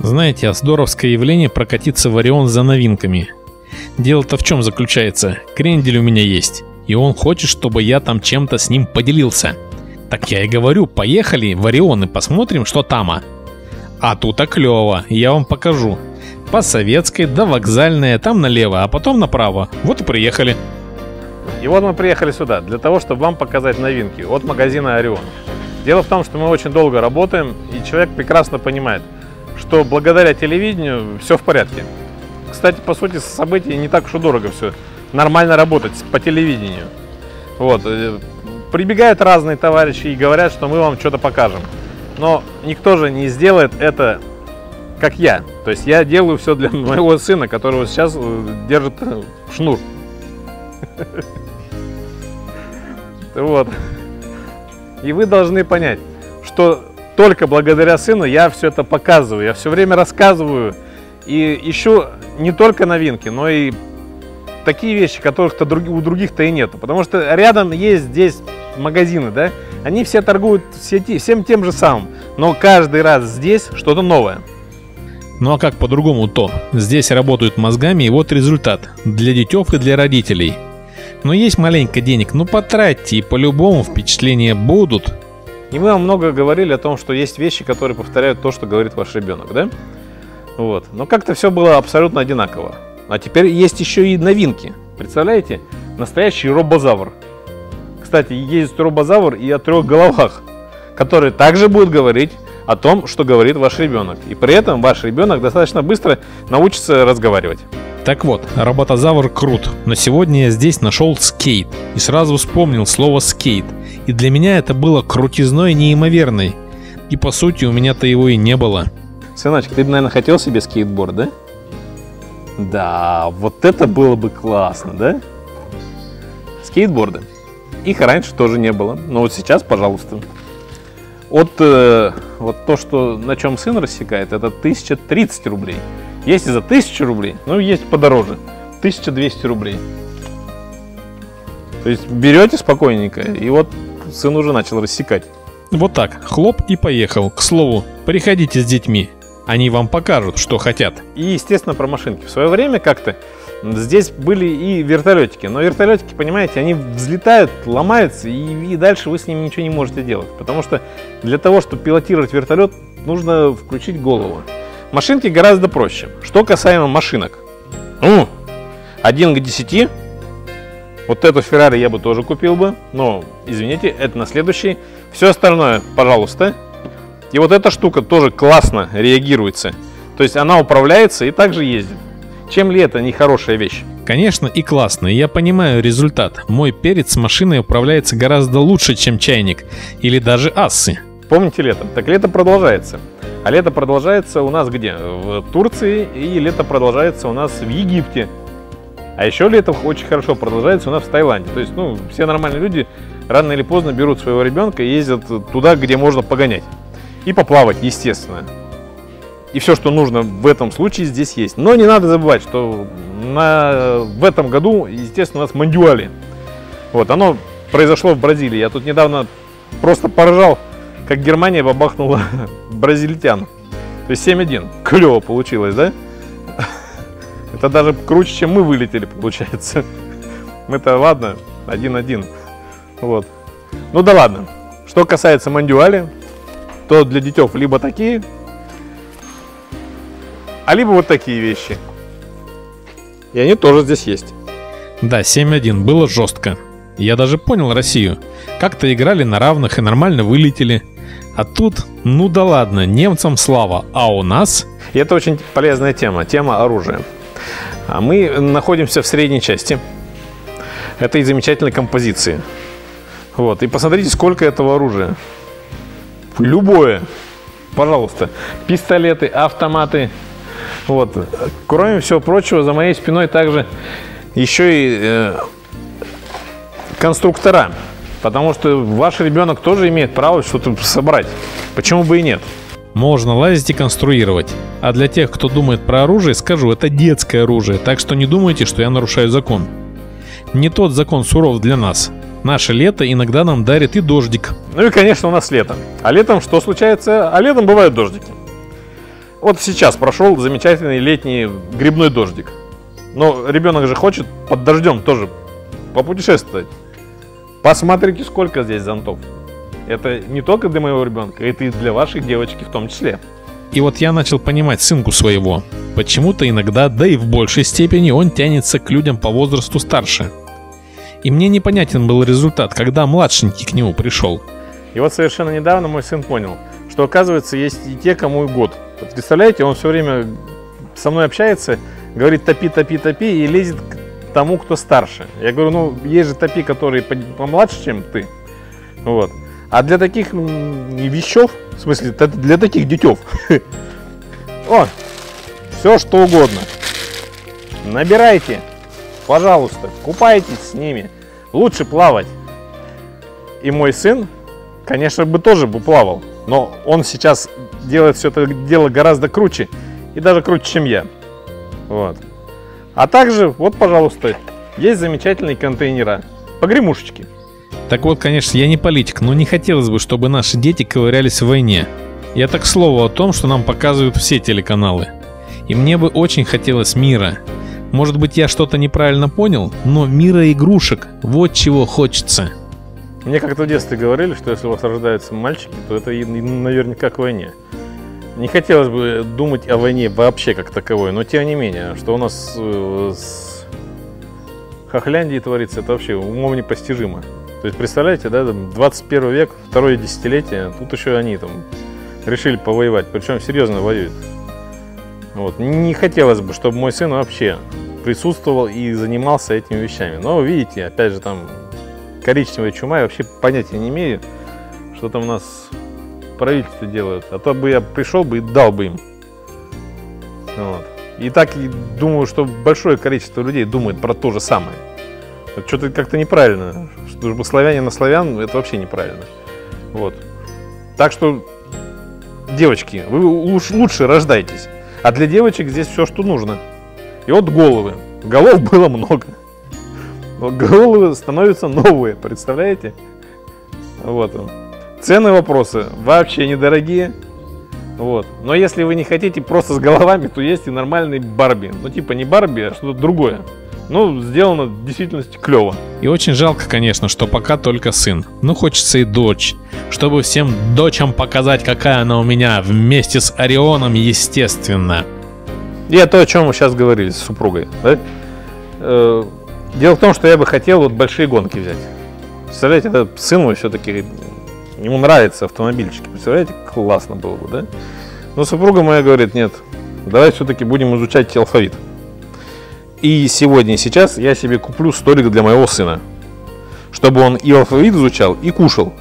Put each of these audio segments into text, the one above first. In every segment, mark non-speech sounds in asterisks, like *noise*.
Знаете, а здоровское явление прокатиться в Орион за новинками. Дело-то в чем заключается? Крендель у меня есть, и он хочет, чтобы я там чем-то с ним поделился. Так я и говорю, поехали в Орион и посмотрим, что там. А, а тут а клево, я вам покажу. По советской, до вокзальная, там налево, а потом направо. Вот и приехали. И вот мы приехали сюда, для того, чтобы вам показать новинки от магазина Орион. Дело в том, что мы очень долго работаем, и человек прекрасно понимает, что благодаря телевидению все в порядке. Кстати, по сути, события не так уж и дорого все. Нормально работать по телевидению. Вот. э, Прибегают разные товарищи и говорят, что мы вам что-то покажем. Но никто же не сделает это, как я. То есть я делаю все для *laughs* моего сына, которого сейчас э, держит э, шнур. *laughs* Вот. И вы должны понять, что только благодаря сыну я все это показываю, я все время рассказываю и ищу не только новинки, но и такие вещи, которых-то у других-то и нет. Потому что рядом есть здесь магазины, да, они все торгуют все те- всем тем же самым, но каждый раз здесь что-то новое. Ну а как по-другому-то? Здесь работают мозгами, и вот результат. Для детев и для родителей. Но есть маленько денег, ну потратьте, и по-любому впечатления будут. И мы вам много говорили о том, что есть вещи, которые повторяют то, что говорит ваш ребенок, да? Вот. Но как-то все было абсолютно одинаково. А теперь есть еще и новинки. Представляете? Настоящий робозавр. Кстати, есть робозавр и о трех головах, который также будет говорить о том, что говорит ваш ребенок. И при этом ваш ребенок достаточно быстро научится разговаривать. Так вот, роботозавр крут, но сегодня я здесь нашел скейт и сразу вспомнил слово скейт. И для меня это было крутизной неимоверной. И по сути у меня-то его и не было. Сыночек, ты бы, наверное, хотел себе скейтборд, да? Да, вот это было бы классно, да? Скейтборды. Их раньше тоже не было, но вот сейчас, пожалуйста. От э, вот то, что на чем сын рассекает, это 1030 рублей. Есть и за 1000 рублей, ну есть подороже. 1200 рублей. То есть берете спокойненько, и вот сын уже начал рассекать. Вот так, хлоп и поехал. К слову, приходите с детьми. Они вам покажут, что хотят. И, естественно, про машинки. В свое время как-то здесь были и вертолетики. Но вертолетики, понимаете, они взлетают, ломаются, и, и дальше вы с ними ничего не можете делать. Потому что для того, чтобы пилотировать вертолет, нужно включить голову. Машинки гораздо проще. Что касаемо машинок. Ну, 1 к 10. Вот эту Феррари я бы тоже купил бы. Но, извините, это на следующий. Все остальное, пожалуйста. И вот эта штука тоже классно реагируется. То есть она управляется и также ездит. Чем ли это не хорошая вещь? Конечно и классно, я понимаю результат. Мой перец машиной управляется гораздо лучше, чем чайник. Или даже ассы. Помните лето? Так лето продолжается. А лето продолжается у нас где? В Турции, и лето продолжается у нас в Египте. А еще лето очень хорошо продолжается у нас в Таиланде. То есть, ну, все нормальные люди рано или поздно берут своего ребенка и ездят туда, где можно погонять. И поплавать, естественно. И все, что нужно в этом случае, здесь есть. Но не надо забывать, что на, в этом году, естественно, у нас мандюали. Вот, оно произошло в Бразилии. Я тут недавно просто поражал, как Германия бабахнула *laughs* бразильтян. То есть 7-1. Клево получилось, да? *laughs* Это даже круче, чем мы вылетели, получается. *laughs* Мы-то, ладно, 1-1. Вот. Ну да ладно. Что касается мандюали, то для детей либо такие, а либо вот такие вещи. И они тоже здесь есть. Да, 7-1, было жестко. Я даже понял Россию. Как-то играли на равных и нормально вылетели. А тут, ну да ладно, немцам слава, а у нас... И это очень полезная тема, тема оружия. А мы находимся в средней части этой замечательной композиции. Вот, и посмотрите, сколько этого оружия. Любое. Пожалуйста. Пистолеты, автоматы. Вот. Кроме всего прочего, за моей спиной также еще и э, конструктора. Потому что ваш ребенок тоже имеет право что-то собрать. Почему бы и нет? Можно лазить и конструировать. А для тех, кто думает про оружие, скажу, это детское оружие, так что не думайте, что я нарушаю закон. Не тот закон суров для нас. Наше лето иногда нам дарит и дождик. Ну и, конечно, у нас лето. А летом что случается? А летом бывают дождики. Вот сейчас прошел замечательный летний грибной дождик. Но ребенок же хочет под дождем тоже попутешествовать. Посмотрите, сколько здесь зонтов. Это не только для моего ребенка, это и для вашей девочки в том числе. И вот я начал понимать сынку своего. Почему-то иногда, да и в большей степени, он тянется к людям по возрасту старше. И мне непонятен был результат, когда младшенький к нему пришел. И вот совершенно недавно мой сын понял, что оказывается есть и те, кому и год. Вот представляете, он все время со мной общается, говорит топи, топи, топи и лезет тому, кто старше. Я говорю, ну есть же топи, которые помладше, чем ты. Вот. А для таких вещев, в смысле, для таких детев, *laughs* о, все что угодно. Набирайте, пожалуйста, купайтесь с ними. Лучше плавать. И мой сын, конечно бы тоже бы плавал, но он сейчас делает все это дело гораздо круче и даже круче, чем я. Вот. А также, вот, пожалуйста, есть замечательные контейнера, погремушечки. Так вот, конечно, я не политик, но не хотелось бы, чтобы наши дети ковырялись в войне. Я так слово о том, что нам показывают все телеканалы. И мне бы очень хотелось мира. Может быть, я что-то неправильно понял, но мира игрушек, вот чего хочется. Мне как-то в детстве говорили, что если у вас рождаются мальчики, то это наверняка к войне. Не хотелось бы думать о войне вообще как таковой, но тем не менее, что у нас э, с Хохляндией творится, это вообще умом непостижимо. То есть, представляете, да, 21 век, второе десятилетие, тут еще они там решили повоевать, причем серьезно воюют. Вот. Не хотелось бы, чтобы мой сын вообще присутствовал и занимался этими вещами. Но видите, опять же, там коричневая чума, я вообще понятия не имею, что там у нас правительство делают. А то бы я пришел бы и дал бы им. Вот. И так и думаю, что большое количество людей думает про то же самое. Что-то как-то неправильно. Чтобы славяне на славян, это вообще неправильно. Вот. Так что, девочки, вы лучше рождайтесь. А для девочек здесь все, что нужно. И вот головы. Голов было много. Но головы становятся новые, представляете? Вот. Цены вопросы вообще недорогие. Вот. Но если вы не хотите просто с головами, то есть и нормальный Барби. Ну, типа не Барби, а что-то другое. Ну, сделано в действительности клево. И очень жалко, конечно, что пока только сын. Ну, хочется и дочь. Чтобы всем дочам показать, какая она у меня вместе с Орионом, естественно. И то, о чем мы сейчас говорили с супругой. Да? Э, дело в том, что я бы хотел вот большие гонки взять. Представляете, это сын мой все-таки, ему нравятся автомобильчики. Представляете, классно было бы, да? Но супруга моя говорит, нет, давай все-таки будем изучать алфавит. И сегодня сейчас я себе куплю столик для моего сына. Чтобы он и алфавит изучал, и кушал.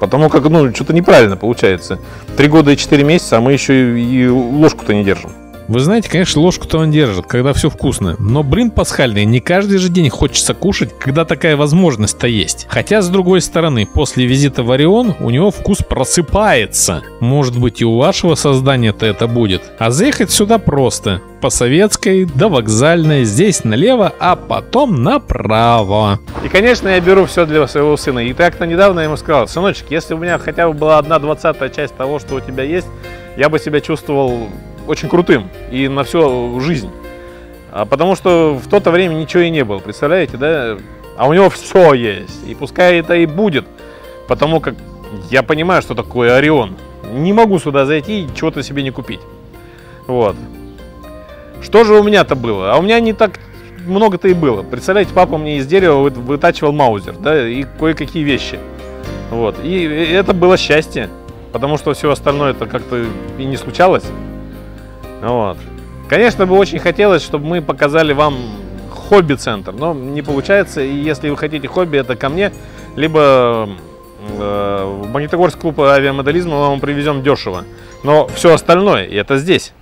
Потому как, ну, что-то неправильно получается. Три года и четыре месяца, а мы еще и ложку-то не держим. Вы знаете, конечно, ложку-то он держит, когда все вкусно. Но блин пасхальный не каждый же день хочется кушать, когда такая возможность-то есть. Хотя, с другой стороны, после визита в Орион у него вкус просыпается. Может быть и у вашего создания-то это будет. А заехать сюда просто. По советской, до вокзальной, здесь налево, а потом направо. И, конечно, я беру все для своего сына. И так-то недавно я ему сказал, сыночек, если у меня хотя бы была одна двадцатая часть того, что у тебя есть, я бы себя чувствовал очень крутым и на всю жизнь. А потому что в то-то время ничего и не было, представляете, да? А у него все есть. И пускай это и будет. Потому как я понимаю, что такое Орион. Не могу сюда зайти и чего-то себе не купить. Вот. Что же у меня-то было? А у меня не так много-то и было. Представляете, папа мне из дерева вытачивал маузер, да, и кое-какие вещи. Вот. И это было счастье. Потому что все остальное это как-то и не случалось. Вот. Конечно, бы очень хотелось, чтобы мы показали вам хобби-центр, но не получается. И если вы хотите хобби, это ко мне, либо э, в Магнитогорск клуб авиамоделизма мы вам привезем дешево. Но все остальное, и это здесь.